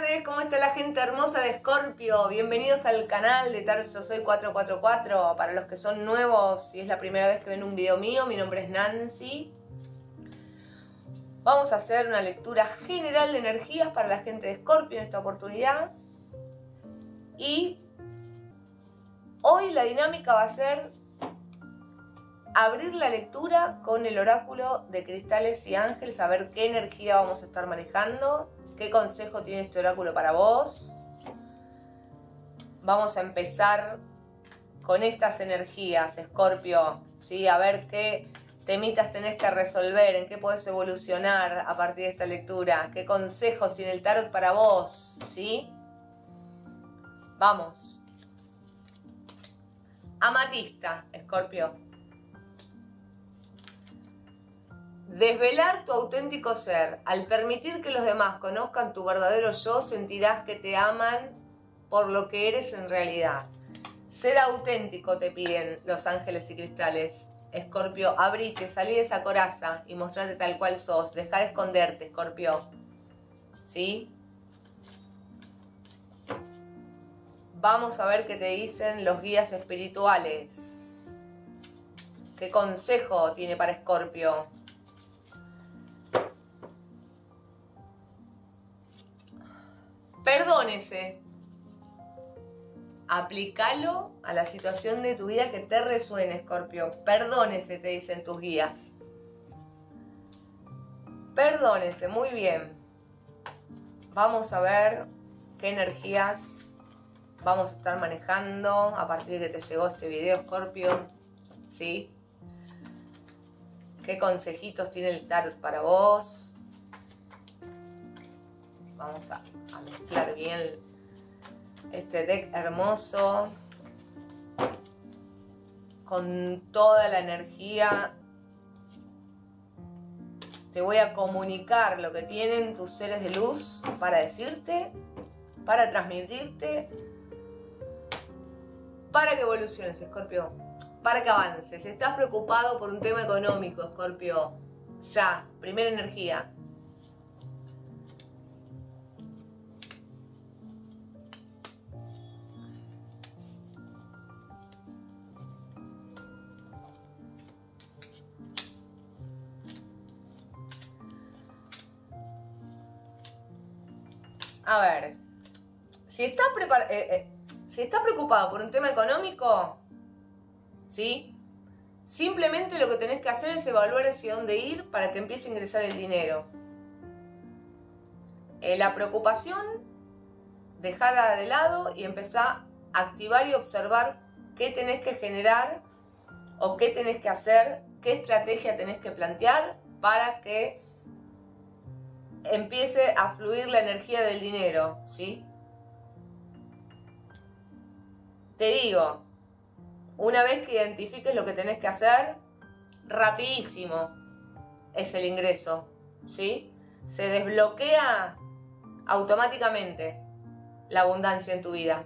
tardes, ¿cómo está la gente hermosa de Scorpio? Bienvenidos al canal de Tarot Yo Soy 444. Para los que son nuevos, si es la primera vez que ven un video mío, mi nombre es Nancy. Vamos a hacer una lectura general de energías para la gente de Scorpio en esta oportunidad. Y hoy la dinámica va a ser abrir la lectura con el oráculo de cristales y ángeles, a ver qué energía vamos a estar manejando ¿Qué consejo tiene este oráculo para vos? Vamos a empezar con estas energías, Escorpio, ¿sí? A ver qué temitas tenés que resolver, en qué podés evolucionar a partir de esta lectura, qué consejos tiene el tarot para vos, ¿sí? Vamos. Amatista, Escorpio. Desvelar tu auténtico ser. Al permitir que los demás conozcan tu verdadero yo, sentirás que te aman por lo que eres en realidad. Ser auténtico te piden los ángeles y cristales. Escorpio, abrite, salí de esa coraza y mostrate tal cual sos. Deja de esconderte, Escorpio. ¿Sí? Vamos a ver qué te dicen los guías espirituales. ¿Qué consejo tiene para Escorpio? Perdónese. Aplícalo a la situación de tu vida que te resuene, Scorpio. Perdónese, te dicen tus guías. Perdónese, muy bien. Vamos a ver qué energías vamos a estar manejando a partir de que te llegó este video, Scorpio. ¿Sí? ¿Qué consejitos tiene el tarot para vos? Vamos a, mezclar bien este deck hermoso con toda la energía. Te voy a comunicar lo que tienen tus seres de luz para decirte, para transmitirte, para que evoluciones, Escorpio, para que avances. Estás preocupado por un tema económico, Escorpio, ya, primera energía, A ver, eh, eh, si estás preocupado por un tema económico, ¿sí? Simplemente lo que tenés que hacer es evaluar hacia dónde ir para que empiece a ingresar el dinero. Eh, la preocupación, dejarla de lado y empezar a activar y observar qué tenés que generar o qué tenés que hacer, qué estrategia tenés que plantear para que empiece a fluir la energía del dinero, ¿sí? Te digo, una vez que identifiques lo que tenés que hacer, rapidísimo es el ingreso, ¿sí? Se desbloquea automáticamente la abundancia en tu vida.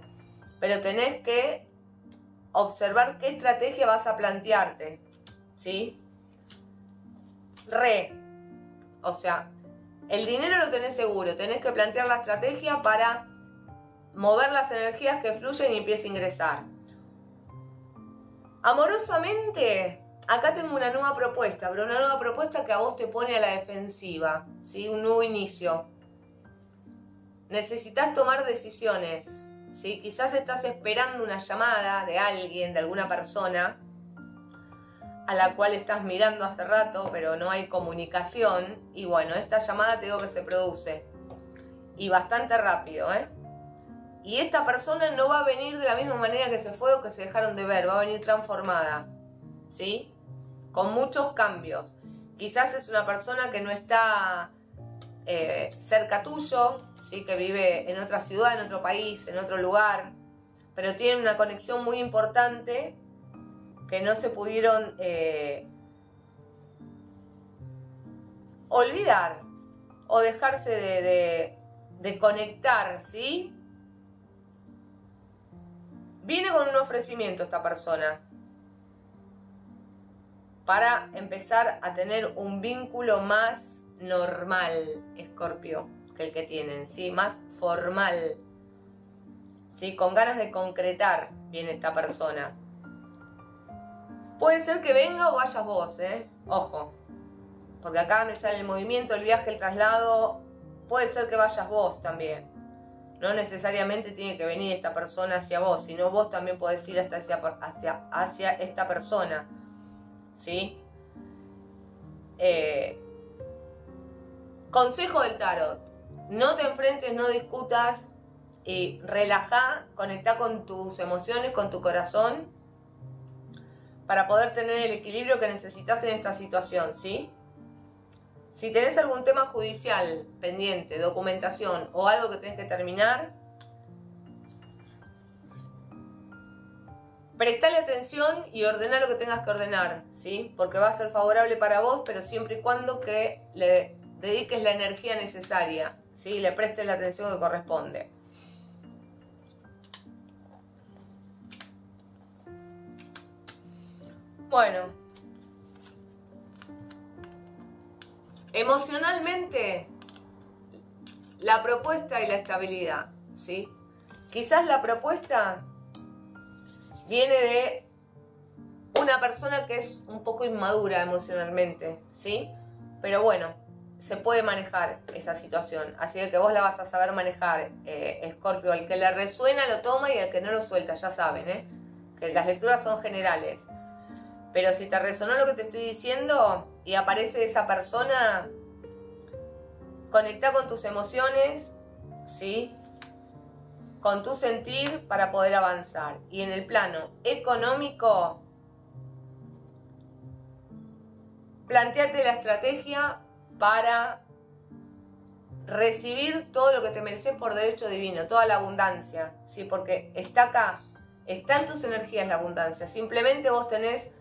Pero tenés que observar qué estrategia vas a plantearte, ¿sí? Re, o sea, el dinero lo tenés seguro, tenés que plantear la estrategia para mover las energías que fluyen y empiece a ingresar. Amorosamente, acá tengo una nueva propuesta, pero una nueva propuesta que a vos te pone a la defensiva, ¿sí? un nuevo inicio. Necesitas tomar decisiones, ¿sí? quizás estás esperando una llamada de alguien, de alguna persona, a la cual estás mirando hace rato, pero no hay comunicación. Y bueno, esta llamada te digo que se produce. Y bastante rápido, ¿eh? Y esta persona no va a venir de la misma manera que se fue o que se dejaron de ver, va a venir transformada, ¿sí? Con muchos cambios. Quizás es una persona que no está eh, cerca tuyo, ¿sí? Que vive en otra ciudad, en otro país, en otro lugar, pero tiene una conexión muy importante que no se pudieron eh, olvidar o dejarse de, de, conectar, ¿sí? Viene con un ofrecimiento esta persona para empezar a tener un vínculo más normal, Escorpio, que el que tienen, ¿sí? Más formal. ¿Sí? Con ganas de concretar viene esta persona. Puede ser que venga o vayas vos, ¿eh? Ojo. Porque acá me sale el movimiento, el viaje, el traslado. Puede ser que vayas vos también. No necesariamente tiene que venir esta persona hacia vos, sino vos también podés ir hasta hacia, hacia esta persona. ¿Sí? Eh, consejo del tarot. No te enfrentes, no discutas y relaja, conecta con tus emociones, con tu corazón para poder tener el equilibrio que necesitas en esta situación, ¿sí? Si tenés algún tema judicial pendiente, documentación o algo que tenés que terminar, prestale atención y ordena lo que tengas que ordenar, ¿sí? Porque va a ser favorable para vos, pero siempre y cuando que le dediques la energía necesaria, ¿sí? Le prestes la atención que corresponde. Bueno. Emocionalmente, la propuesta y la estabilidad, ¿sí? Quizás la propuesta viene de una persona que es un poco inmadura emocionalmente, ¿sí? Pero bueno, se puede manejar esa situación. Así que vos la vas a saber manejar, eh, Scorpio. El que le resuena lo toma y el que no lo suelta, ya saben, ¿eh? Que las lecturas son generales. Pero si te resonó lo que te estoy diciendo y aparece esa persona, conecta con tus emociones, ¿sí? Con tu sentir para poder avanzar. Y en el plano económico, planteate la estrategia para recibir todo lo que te mereces por derecho divino, toda la abundancia, ¿sí? Porque está acá, está en tus energías la abundancia. Simplemente vos tenés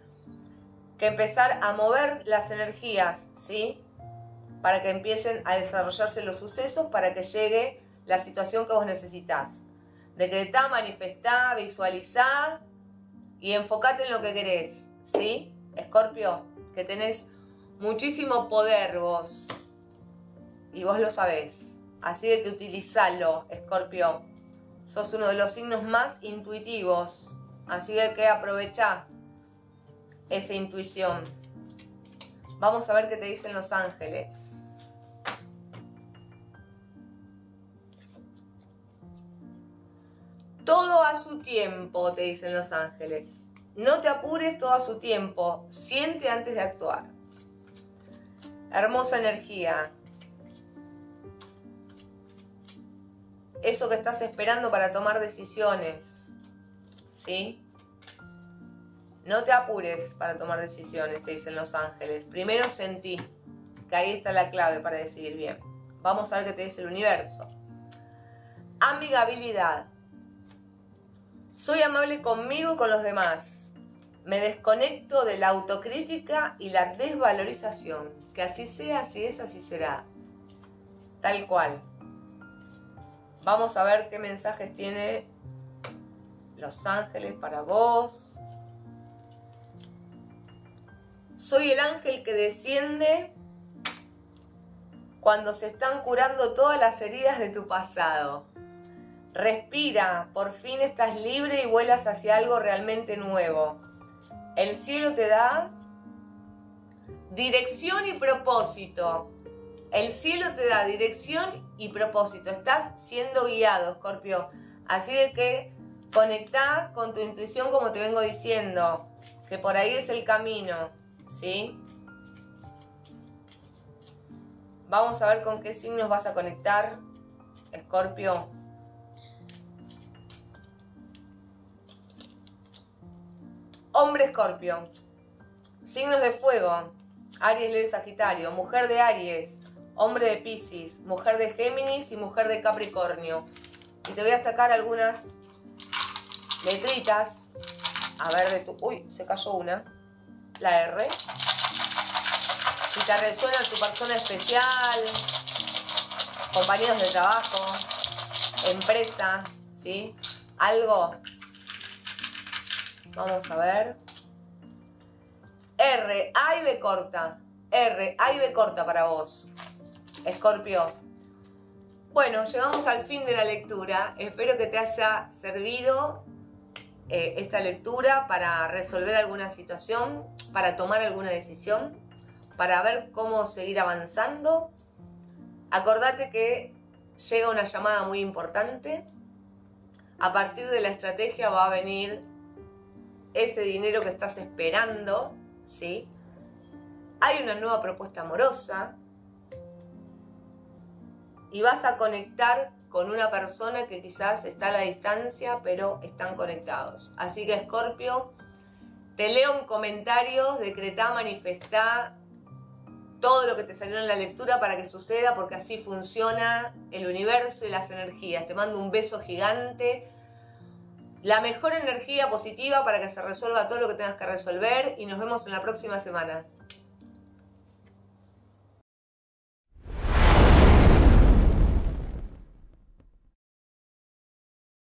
que empezar a mover las energías, ¿sí? Para que empiecen a desarrollarse los sucesos, para que llegue la situación que vos necesitas. Decretá, manifestá, visualizá y enfocate en lo que querés, ¿sí? Escorpio, que tenés muchísimo poder vos. Y vos lo sabés. Así que utilizalo, Escorpio. Sos uno de los signos más intuitivos. Así que aprovechá esa intuición. Vamos a ver qué te dicen los ángeles. Todo a su tiempo, te dicen los ángeles. No te apures todo a su tiempo. Siente antes de actuar. Hermosa energía. Eso que estás esperando para tomar decisiones. ¿Sí? No te apures para tomar decisiones, te dicen los ángeles. Primero sentí, que ahí está la clave para decidir bien. Vamos a ver qué te dice el universo. Amigabilidad. Soy amable conmigo y con los demás. Me desconecto de la autocrítica y la desvalorización. Que así sea, así es, así será. Tal cual. Vamos a ver qué mensajes tiene los ángeles para vos. Soy el ángel que desciende cuando se están curando todas las heridas de tu pasado. Respira, por fin estás libre y vuelas hacia algo realmente nuevo. El cielo te da dirección y propósito. El cielo te da dirección y propósito. Estás siendo guiado, Scorpio. Así que conecta con tu intuición como te vengo diciendo, que por ahí es el camino. ¿Sí? Vamos a ver con qué signos vas a conectar, Escorpio. Hombre Escorpio. Signos de fuego. Aries, Leo, Sagitario. Mujer de Aries. Hombre de Pisces. Mujer de Géminis y mujer de Capricornio. Y te voy a sacar algunas letritas. A ver de tu... Uy, se cayó una la R. Si te resuena tu persona especial, compañeros de trabajo, empresa, ¿sí? Algo. Vamos a ver. R, A y B corta. R, A y B corta para vos. Escorpio. Bueno, llegamos al fin de la lectura. Espero que te haya servido eh, esta lectura para resolver alguna situación, para tomar alguna decisión, para ver cómo seguir avanzando. Acordate que llega una llamada muy importante. A partir de la estrategia va a venir ese dinero que estás esperando, ¿sí? Hay una nueva propuesta amorosa y vas a conectar con una persona que quizás está a la distancia, pero están conectados. Así que Scorpio, te leo en comentarios, decretá, manifestá todo lo que te salió en la lectura para que suceda, porque así funciona el universo y las energías. Te mando un beso gigante. La mejor energía positiva para que se resuelva todo lo que tengas que resolver y nos vemos en la próxima semana.